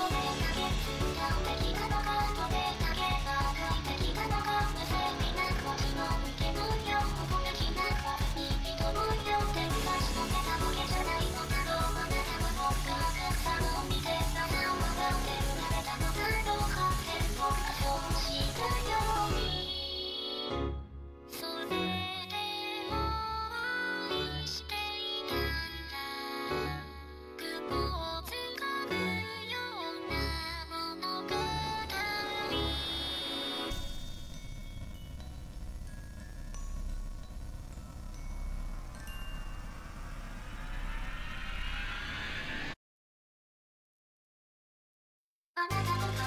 なたの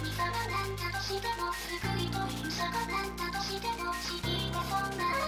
神様なんだとしても救いと勇者がなんだとしても不思議でそんな